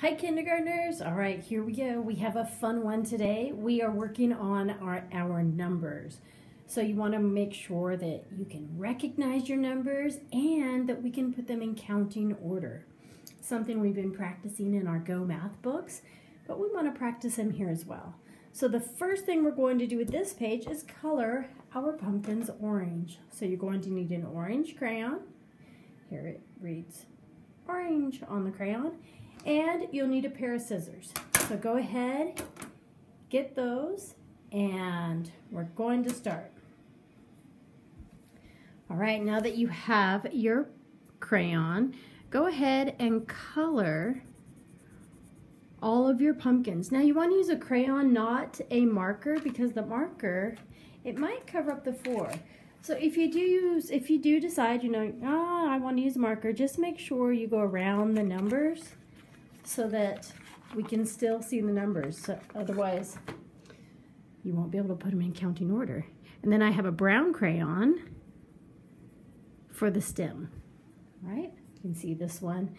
Hi kindergartners. All right, here we go. We have a fun one today. We are working on our, our numbers. So you want to make sure that you can recognize your numbers and that we can put them in counting order. Something we've been practicing in our Go Math books, but we want to practice them here as well. So the first thing we're going to do with this page is color our pumpkins orange. So you're going to need an orange crayon. Here it reads orange on the crayon and you'll need a pair of scissors. So go ahead, get those, and we're going to start. All right, now that you have your crayon, go ahead and color all of your pumpkins. Now you want to use a crayon, not a marker, because the marker, it might cover up the four. So if you do use, if you do decide, you know, ah, I want to use a marker, just make sure you go around the numbers so that we can still see the numbers. So otherwise, you won't be able to put them in counting order. And then I have a brown crayon for the stem, right? You can see this one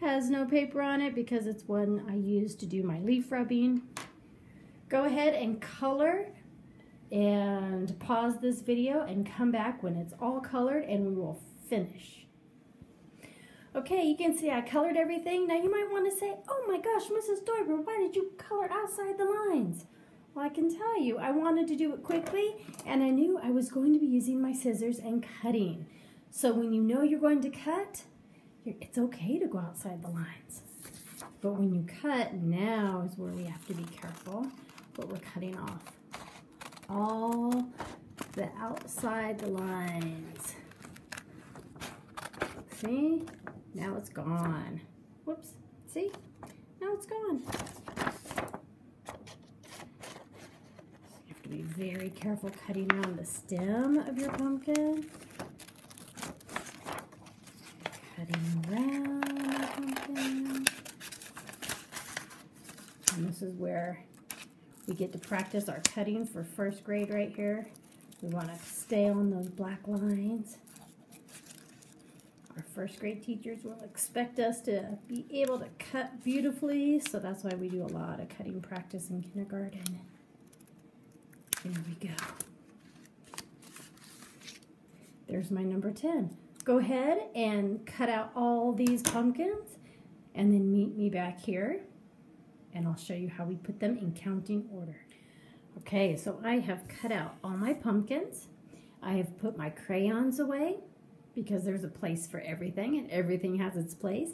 has no paper on it because it's one I use to do my leaf rubbing. Go ahead and color and pause this video and come back when it's all colored and we will finish. Okay, you can see I colored everything. Now you might want to say, oh my gosh, Mrs. Stoiber, why did you color outside the lines? Well, I can tell you, I wanted to do it quickly and I knew I was going to be using my scissors and cutting. So when you know you're going to cut, it's okay to go outside the lines. But when you cut, now is where we have to be careful what we're cutting off. All the outside the lines. See? Now it's gone. Whoops. See? Now it's gone. You have to be very careful cutting around the stem of your pumpkin. Cutting around the pumpkin. And this is where we get to practice our cutting for first grade right here. We want to stay on those black lines. Our first grade teachers will expect us to be able to cut beautifully, so that's why we do a lot of cutting practice in kindergarten. There we go. There's my number 10. Go ahead and cut out all these pumpkins and then meet me back here and I'll show you how we put them in counting order. Okay, so I have cut out all my pumpkins. I have put my crayons away because there's a place for everything and everything has its place.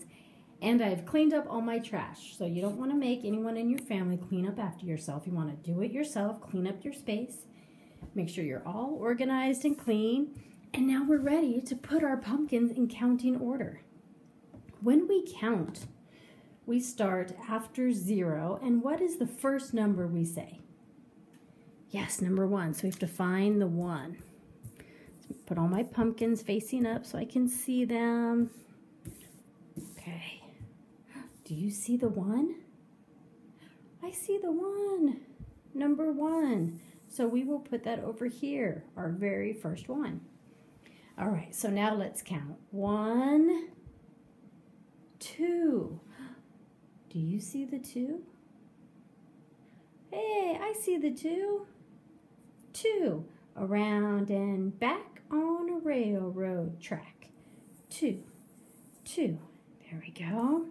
And I've cleaned up all my trash. So you don't want to make anyone in your family clean up after yourself. You want to do it yourself, clean up your space, make sure you're all organized and clean. And now we're ready to put our pumpkins in counting order. When we count, we start after zero. And what is the first number we say? Yes, number one. So we have to find the one. Put all my pumpkins facing up so I can see them. Okay. Do you see the one? I see the one. Number one. So we will put that over here, our very first one. All right, so now let's count. One, two. Do you see the two? Hey, I see the two. Two. Around and back on a railroad track. Two, two. There we go.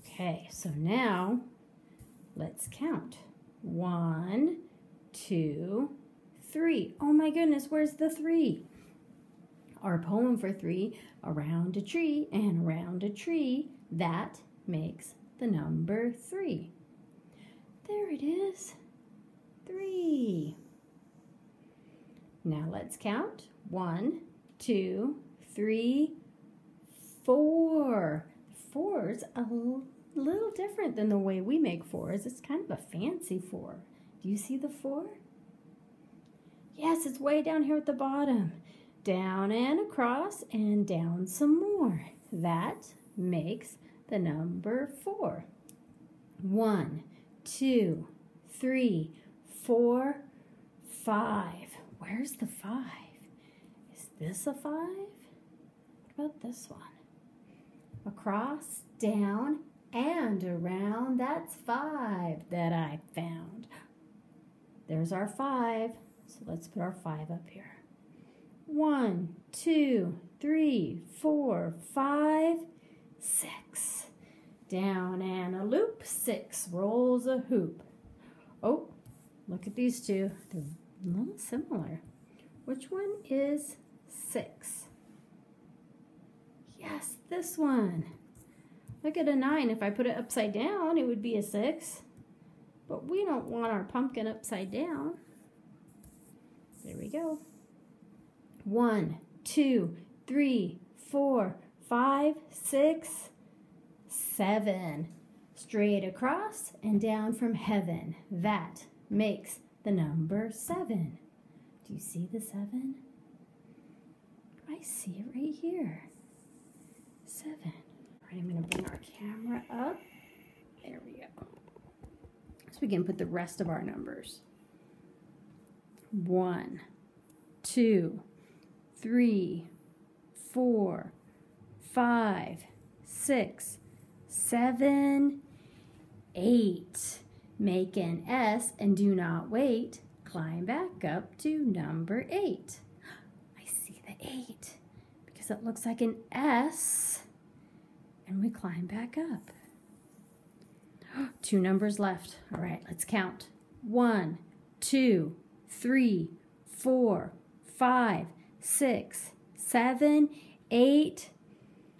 Okay, so now let's count. One, two, three. Oh my goodness, where's the three? Our poem for three, around a tree and around a tree, that makes the number three. There it is, three. Now let's count. One, two, three, four. Four's a little different than the way we make fours. It's kind of a fancy four. Do you see the four? Yes, it's way down here at the bottom. Down and across and down some more. That makes the number four. One, two, three, four, five. Where's the five? Is this a five? What about this one? Across, down, and around. That's five that I found. There's our five. So let's put our five up here. One, two, three, four, five, six. Down and a loop, six rolls a hoop. Oh, look at these two. They're a little similar. Which one is six? Yes, this one. Look at a nine. If I put it upside down, it would be a six. But we don't want our pumpkin upside down. There we go. One, two, three, four, five, six, seven. Straight across and down from heaven. That makes the number seven. Do you see the seven? I see it right here. Seven. All right, I'm going to bring our camera up. There we go. So we can put the rest of our numbers. One, two, three, four, five, six, seven, eight. Make an S and do not wait. Climb back up to number eight. I see the eight because it looks like an S and we climb back up. Two numbers left. All right, let's count. One, two, three, four, five, six, seven, eight,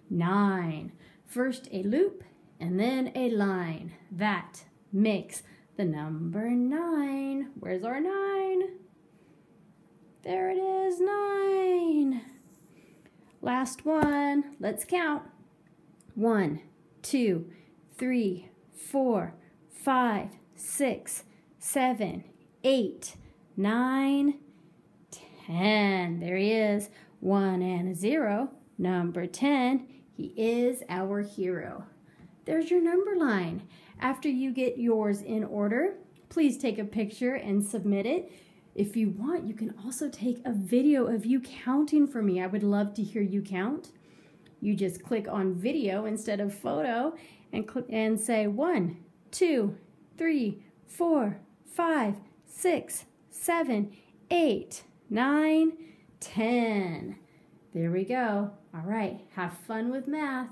nine. First a loop and then a line. That makes the number nine. Where's our nine? There it is, nine. Last one. Let's count. One, two, three, four, five, six, seven, eight, nine, ten. There he is. One and a zero. Number 10. He is our hero. There's your number line. After you get yours in order, please take a picture and submit it. If you want, you can also take a video of you counting for me. I would love to hear you count. You just click on video instead of photo and, click and say one, two, three, four, five, six, seven, eight, nine, ten. There we go. All right, have fun with math.